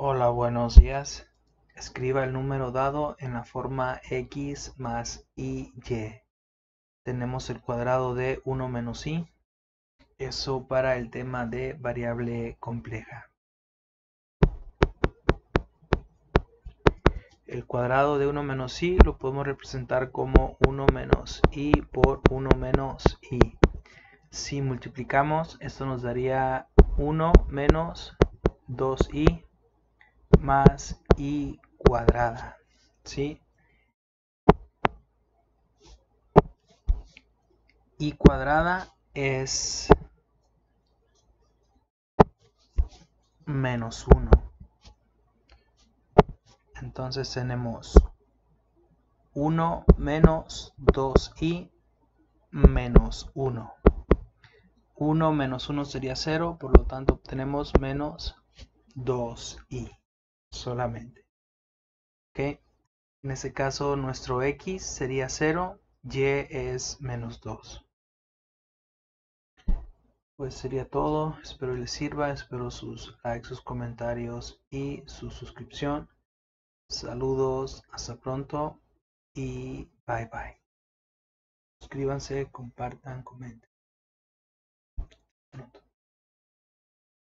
Hola, buenos días. Escriba el número dado en la forma x más y. Tenemos el cuadrado de 1 menos y. Eso para el tema de variable compleja. El cuadrado de 1 menos y lo podemos representar como 1 menos y por 1 menos y. Si multiplicamos, esto nos daría 1 menos 2i más i cuadrada, ¿sí? i cuadrada es menos 1. Entonces tenemos 1 menos 2i menos 1. 1 menos 1 sería 0, por lo tanto obtenemos menos 2i solamente. ¿Ok? En ese caso nuestro x sería 0, y es menos 2. Pues sería todo, espero les sirva, espero sus likes, sus comentarios y su suscripción. Saludos, hasta pronto y bye bye. Suscríbanse, compartan, comenten.